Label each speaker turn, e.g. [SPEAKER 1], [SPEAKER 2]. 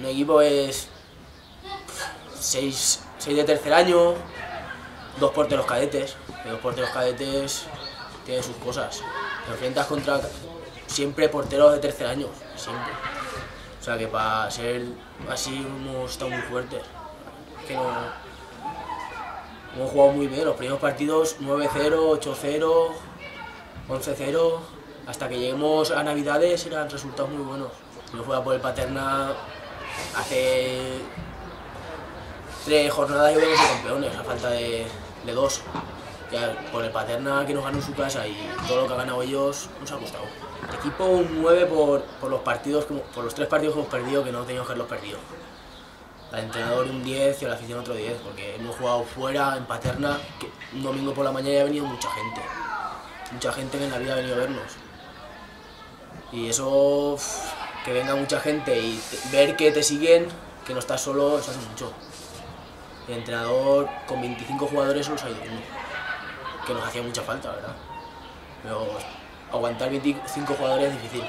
[SPEAKER 1] Un equipo es 6 de tercer año, dos porteros cadetes. Los porteros cadetes tienen sus cosas. Te enfrentas contra siempre porteros de tercer año, siempre. O sea que para ser así hemos estado muy fuertes. Que no, hemos jugado muy bien. Los primeros partidos 9-0, 8-0, 11-0. Hasta que lleguemos a Navidades eran resultados muy buenos. Yo fui a por el Paterna hace tres jornadas y venimos campeones, a falta de, de dos. Ya, por el Paterna que nos ganó en su casa y todo lo que ha ganado ellos nos ha gustado. El equipo un 9 por, por los partidos, por los tres partidos que hemos perdido que no teníamos que haberlos perdido. El entrenador un 10 y la afición otro 10, porque hemos jugado fuera, en Paterna, que un domingo por la mañana ya ha venido mucha gente. Mucha gente que en la vida ha venido a vernos. Y eso, que venga mucha gente y ver que te siguen, que no estás solo, eso hace mucho. El entrenador con 25 jugadores solo ha ido uno, que nos hacía mucha falta, ¿verdad? Pero aguantar 25 jugadores es difícil.